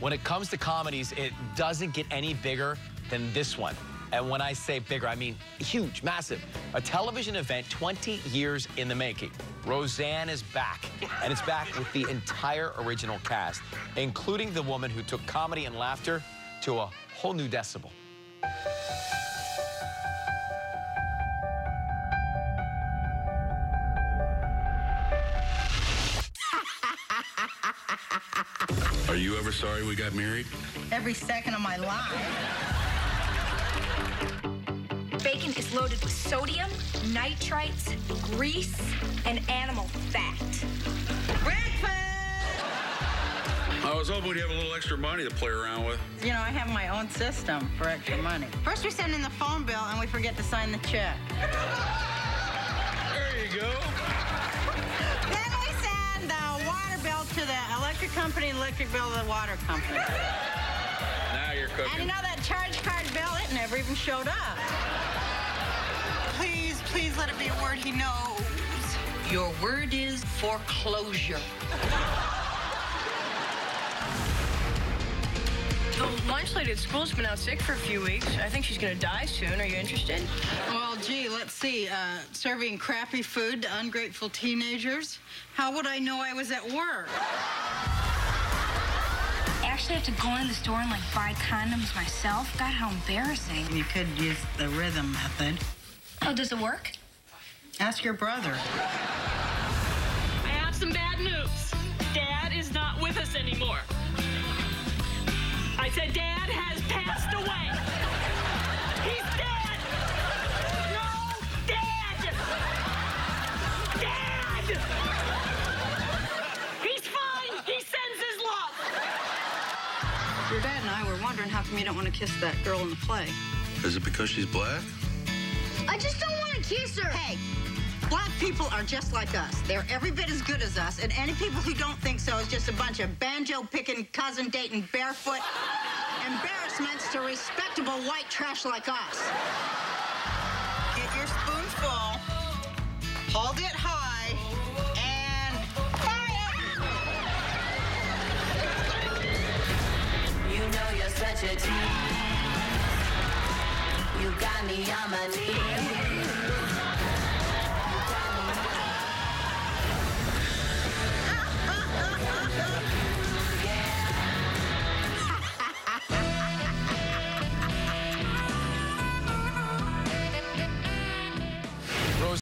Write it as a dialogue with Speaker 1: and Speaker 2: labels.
Speaker 1: When it comes to comedies, it doesn't get any bigger than this one. And when I say bigger, I mean huge, massive. A television event 20 years in the making. Roseanne is back, and it's back with the entire original cast, including the woman who took comedy and laughter to a whole new decibel.
Speaker 2: Are you ever sorry we got married?
Speaker 3: Every second of my life.
Speaker 4: Bacon is loaded with sodium, nitrites, grease, and animal fat.
Speaker 3: Breakfast!
Speaker 2: I was hoping we'd have a little extra money to play around with.
Speaker 3: You know, I have my own system for extra money. First, we send in the phone bill and we forget to sign the check.
Speaker 2: There you go.
Speaker 3: Then we send the water bill to the electric company and electric bill to the water company.
Speaker 2: Now you're cooking.
Speaker 3: And you know that charge card bill? It never even showed up.
Speaker 5: Please, please let it be a word he knows.
Speaker 3: Your word is foreclosure.
Speaker 6: The lunch lady at school's been out sick for a few weeks. I think she's gonna die soon. Are you interested?
Speaker 3: Well, gee, let's see. Uh, serving crappy food to ungrateful teenagers. How would I know I was at work?
Speaker 4: I actually have to go in the store and like buy condoms myself. God, how embarrassing.
Speaker 3: You could use the rhythm method.
Speaker 4: Oh, does it work?
Speaker 3: Ask your brother.
Speaker 7: I have some bad news. Dad is not with us anymore. I said Dad has passed away. He's dead. No, Dad. Dad. He's fine. He sends his love.
Speaker 3: Your dad and I were wondering how come you don't want to kiss that girl in the play.
Speaker 2: Is it because she's black?
Speaker 4: I just don't want to kiss her.
Speaker 3: Hey, black people are just like us. They're every bit as good as us, and any people who don't think so is just a bunch of banjo picking, cousin dating, barefoot embarrassments to respectable white trash like us. Get your spoonful, hold it
Speaker 8: You know you're such a tease. You got me on my knees.